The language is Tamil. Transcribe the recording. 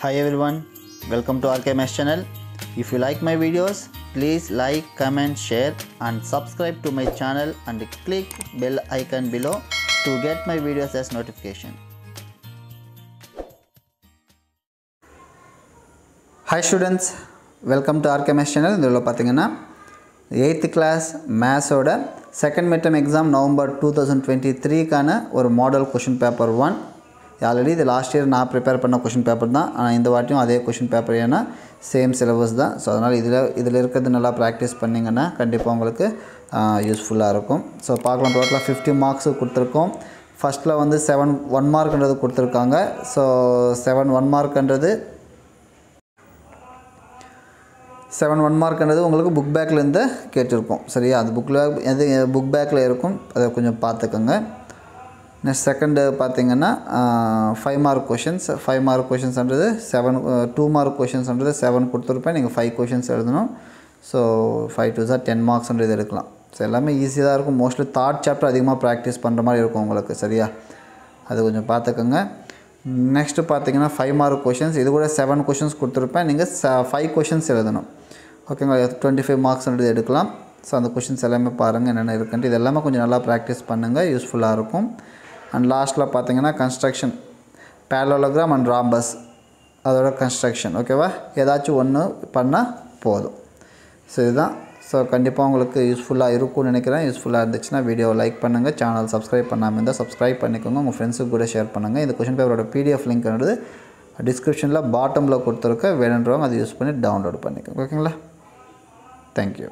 Hi everyone, welcome to RKMS channel. If you like my videos, please like, comment, share and subscribe to my channel and click bell icon below to get my videos as notification. Hi students welcome to ஆர்கேமஸ் channel இதில் பார்த்தீங்கன்னா eighth class மேத்ஸோட second midterm exam November two thousand twenty த்ரீக்கான ஒரு model question paper one Already இது லாஸ்ட் இயர் நான் ப்ரிப்பேர் பண்ண கொஷின் பேப்பர் தான். ஆனால் இந்த வாட்டியும் அதே கொஷின் பேப்பர் ஏன்னா சேம் சிலபஸ் தான். ஸோ அதனால் இதில் இதில் இருக்கிறது நல்லா ப்ராக்டிஸ் பண்ணிங்கன்னா கண்டிப்பாக உங்களுக்கு யூஸ்ஃபுல்லாக இருக்கும். ஸோ பார்க்கலாம். டோட்டலாக ஃபிஃப்டி மார்க்ஸு கொடுத்துருக்கோம். ஃபஸ்ட்டில் வந்து செவன் ஒன் மார்க்ன்றது கொடுத்துருக்காங்க. ஸோ செவன் ஒன் மார்க்ன்றது செவன் ஒன் மார்க்ன்றது உங்களுக்கு புக் பேக்லேருந்து கேட்டிருக்கோம். சரியா? அது புக்கில் எது புக் பேக்கில் இருக்கும். அதை கொஞ்சம் பார்த்துக்கோங்க. நெக்ஸ்ட் செகண்டு பார்த்தீங்கன்னா five mark questions five mark கொஷின்ஸ்ன்றது seven two mark கொஷின்ஸ்ன்றது செவன் கொடுத்துருப்பேன். நீங்கள் ஃபைவ் கொஷின்ஸ் எழுதணும். So five two sir ten மார்க்ஸ்ன்றது எடுக்கலாம். ஸோ எல்லாமே ஈஸியாக தான் இருக்கும். மோஸ்ட்லி தாட் சாப்டர் அதிகமாக ப்ராக்டிஸ் பண்ணுற மாதிரி இருக்கும் உங்களுக்கு சரியா? அது கொஞ்சம் பார்த்துக்கோங்க நெக்ஸ்ட்டு பார்த்தீங்கன்னா ஃபைவ் மார்க் கொஷின்ஸ் இது கூட செவன் கொஷின்ஸ் கொடுத்துருப்பேன். நீங்கள் ஃபைவ் கொஷின்ஸ் எழுதணும். ஓகேங்களா டுவெண்ட்டி ஃபைவ் மார்க்ஸ்ன்றது எடுக்கலாம். ஸோ அந்த கொஷின்ஸ் எல்லாமே பாருங்கள் என்னென்ன இருக்குன்ட்டு. இது எல்லாமே கொஞ்சம் நல்லா ப்ராக்டிஸ் பண்ணுங்கள் யூஸ்ஃபுல்லாக இருக்கும். அண்ட் லாஸ்ட்டில் பார்த்தீங்கன்னா கன்ஸ்ட்ரக்ஷன் பேலோலோகிராம் அண்ட் ராம்பஸ் அதோட கன்ஸ்ட்ரக்ஷன் ஓகேவா ஏதாச்சும் ஒன்று பண்ணால் போதும். ஸோ இதுதான். ஸோ கண்டிப்பாக உங்களுக்கு யூஸ்ஃபுல்லாக இருக்கும்னு நினைக்கிறேன். யூஸ்ஃபுல்லாக இருந்துச்சுன்னா வீடியோ லைக் பண்ணுங்கள் சேனல் சப்ஸ்கிரைப் பண்ணாமல் இருந்தால் சப்ஸ்கிரைப் பண்ணிக்கோங்க. உங்கள் ஃப்ரெண்ட்ஸுக்கு கூட ஷேர் பண்ணுங்கள் இந்த கொஷின் பேப்பரோட பிடிஎஃப் லிங்க்ன்றது டிஸ்கிரிப்ஷனில் பாட்டமில் கொடுத்துருக்க. வேணுன்றவங்க அதை யூஸ் பண்ணி டவுன்லோட் பண்ணிக்கோங்க. ஓகேங்களா தேங்க்யூ